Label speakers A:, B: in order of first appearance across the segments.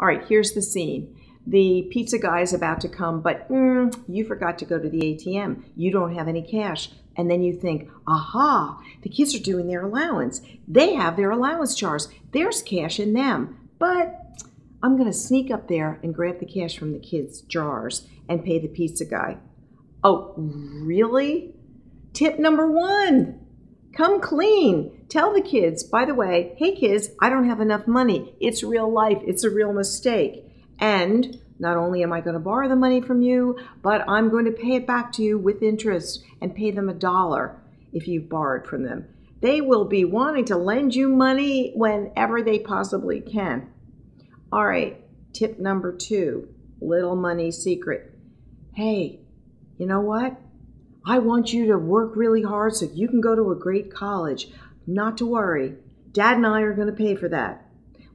A: All right, here's the scene. The pizza guy is about to come, but mm, you forgot to go to the ATM. You don't have any cash. And then you think, aha, the kids are doing their allowance. They have their allowance jars. There's cash in them. But I'm going to sneak up there and grab the cash from the kids' jars and pay the pizza guy. Oh, really? Tip number one come clean. Tell the kids, by the way, hey kids, I don't have enough money. It's real life, it's a real mistake. And not only am I going to borrow the money from you, but I'm going to pay it back to you with interest and pay them a dollar if you've borrowed from them. They will be wanting to lend you money whenever they possibly can. All right, tip number two little money secret. Hey, you know what? I want you to work really hard so you can go to a great college. Not to worry. Dad and I are going to pay for that.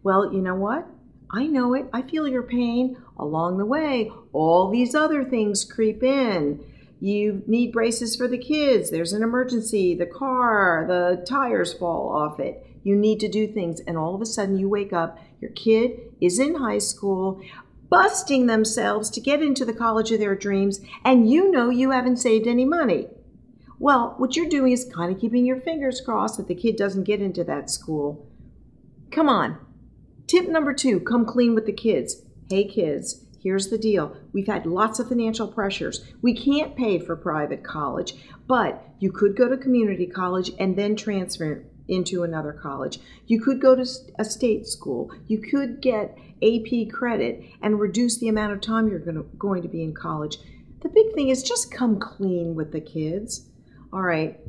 A: Well, you know what? I know it. I feel your pain. Along the way, all these other things creep in. You need braces for the kids. There's an emergency. The car, the tires fall off it. You need to do things. And all of a sudden, you wake up. Your kid is in high school, busting themselves to get into the college of their dreams, and you know you haven't saved any money. Well, what you're doing is kind of keeping your fingers crossed that the kid doesn't get into that school. Come on. Tip number two come clean with the kids. Hey, kids, here's the deal. We've had lots of financial pressures. We can't pay for private college, but you could go to community college and then transfer into another college. You could go to a state school. You could get AP credit and reduce the amount of time you're going to, going to be in college. The big thing is just come clean with the kids. All right,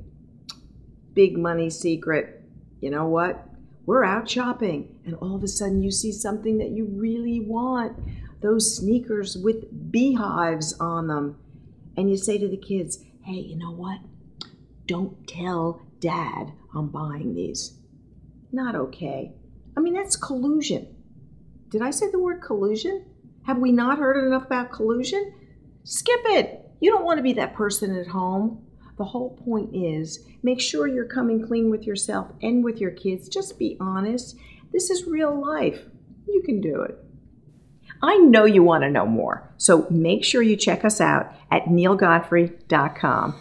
A: big money secret. You know what? We're out shopping, and all of a sudden you see something that you really want those sneakers with beehives on them. And you say to the kids, hey, you know what? Don't tell dad I'm buying these. Not okay. I mean, that's collusion. Did I say the word collusion? Have we not heard enough about collusion? Skip it. You don't want to be that person at home. The whole point is make sure you're coming clean with yourself and with your kids. Just be honest. This is real life. You can do it. I know you want to know more, so make sure you check us out at nealegodfrey.com.